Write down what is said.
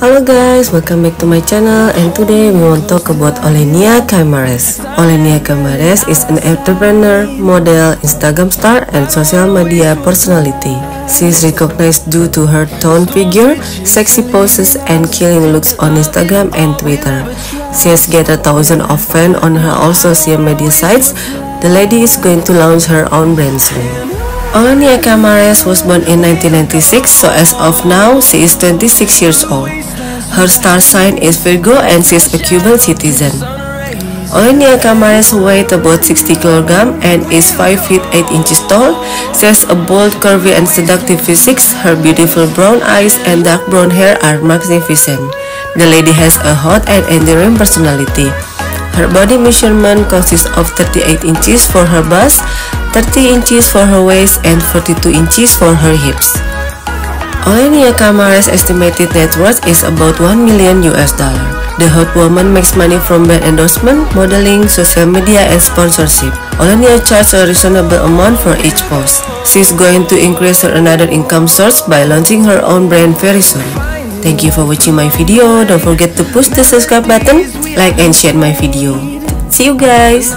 Hello guys, welcome back to my channel and today we want to talk about Olenia Caymares. Olenia Caymares is an entrepreneur, model, Instagram star and social media personality. She is recognized due to her toned figure, sexy poses and killing looks on Instagram and Twitter. She has gathered thousands of fans on her all social media sites. The lady is going to launch her own brand soon. Olenia Caymares was born in 1996, so as of now, she is 26 years old. Her star sign is Virgo and she is a Cuban citizen. Olenia Caymares weighs about 60 kg and is 5 feet 8 inches tall. She has a bold, curvy and seductive physique. Her beautiful brown eyes and dark brown hair are magnificent. The lady has a hot and endearing personality. Her body measurement consists of 38 inches for her bust, 30 inches for her waist and 42 inches for her hips. Olenia Caymares' estimated net worth is about 1 million US dollar. The hot woman makes money from brand endorsement, modeling, social media, and sponsorship. Olenia charges a reasonable amount for each post. She's going to increase her another income source by launching her own brand very soon. Thank you for watching my video. Don't forget to push the subscribe button, like and share my video. See you guys!